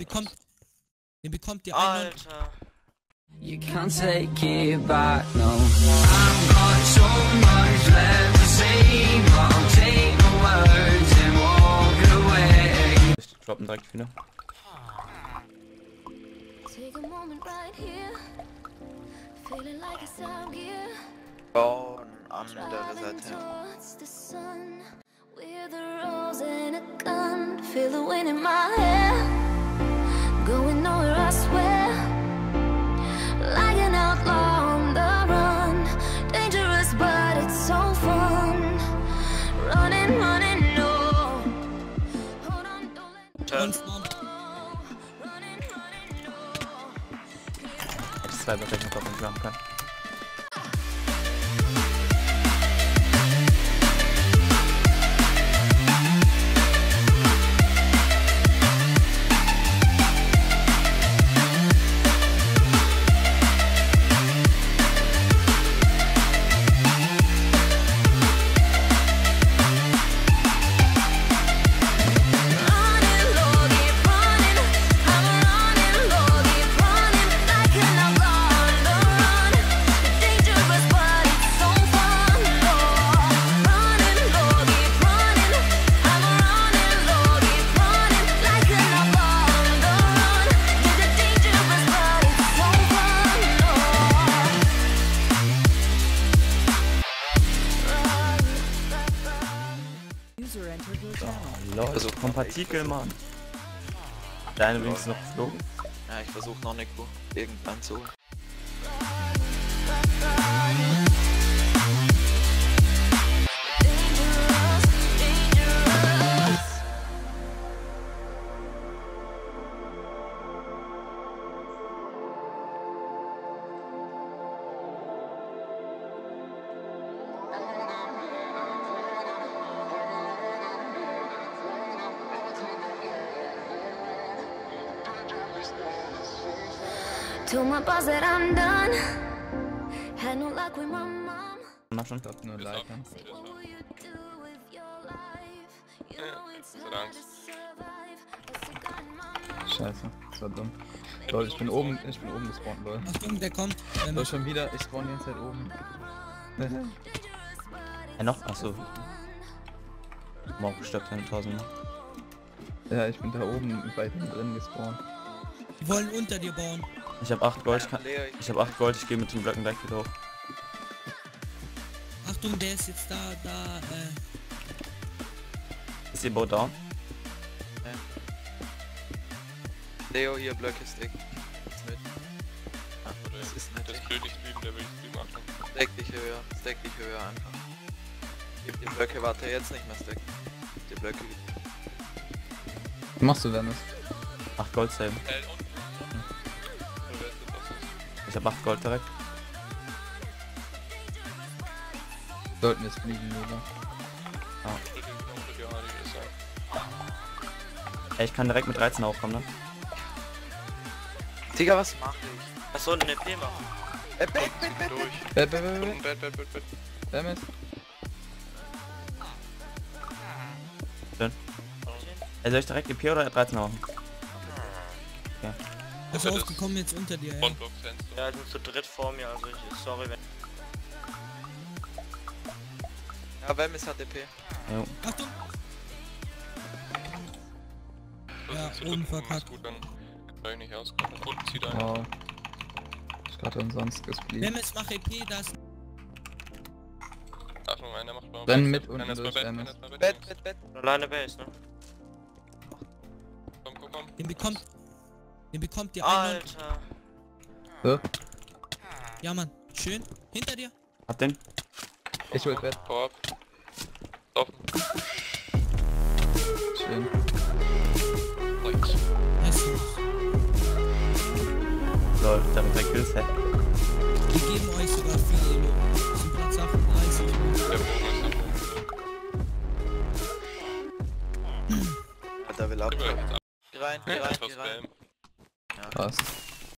bekommt, den bekommt ihr ein Alter. You can't take it back, no. I've got so much left to say, but I'll take my words and walk away. Ich droppen direkt wieder. Take a moment right here. Feeling like it's out gear. Bauen, andere Driving Seite. towards the sun. With a rose and a gun. Feel the wind in my hair. Going nowhere, I swear. Like an outlaw on the run. Dangerous, but it's so fun. Running, running, no. Hold on, don't let Turn. Go. Running, running, no. Zwei berechnet, ob ich Lol, Versuch vom Partikel, Mann. Deine wenigstens noch geflogen. Ja, ich versuche noch nicht irgendwann zu. Dangerous, Told my boss that I'm done. Had no luck with my mom. Mach schon. nur Leitern. Say, what will you do with your life? You know it's hard to survive. Got my mind. Scheiße, das war dumm. Lol, ich bin oben, ich bin oben gespawnt, lol. Achtung, der kommt. Ähm, Lol, schon wieder, ich spawn die ganze Zeit oben. Ja, noch? Achso. Morgen eine 1000 ja, ich bin da oben bei drin gespawnt. die wollen unter dir bauen. Ich hab 8 Gold, ich kann. Leo, Ich hab 8 Gold, ich gehe mit den Blöcken gleich wieder hoch. Achtung, der ist jetzt da, da, äh, Ist ihr Bow down? Leo hier Blöcke Stick. Ist mit. Das ist nicht. Das will nicht lügen, der will nicht lügen, Achtung. Stack dich höher, stack dich höher einfach. Gib die Blöcke, warte jetzt nicht mehr stacken. Gib die Blöcke. Was machst du, Dennis? 8 Gold save. L Ich hab 8 Gold direkt. Sollten jetzt fliegen, oder? Ja. Ey, ich kann direkt mit 13 hochkommen, ne? Digga, was mach ich? Achso, eine EP machen. Äh, Bett, Bett, Bett. Bett, Bett, Bett, Bett, Bett, Bett. Bett. Dennis? Ey, soll ich direkt EP oder 13 machen? Ist das- aufgekommen jetzt unter dir, ey. Ja, die sind zu dritt vor mir, also ich, sorry, wenn... Ja, Wem ist HDP? Jo. Achtung! Das Ja, ist oben ist verkackt. gut, dann kann ich nicht auskommen. Unten zieht einer. Wow. Ich gerade umsonst gespleet. Nemes, mach EP, das. Achtung, einer macht mal Bett. mit unten durch, Bett, Bett. Bett, Bett, Bett. Alleine Base, ne? Komm, komm, komm. Den bekommt. Den bekommt ihr. Alter. Ja, Mann. Schön. Hinter dir. Hab den. Ich will Bett. Vorab. Offen. Schön. Nice. Lol, da mit 3 Kills, hä? Die geben euch sogar viel Elo. Das sind Platz 38. Der Bogen ist nach oben. Alter, will ab. Rein, geh rein, rein. Ja. Passt.